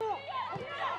Yeah.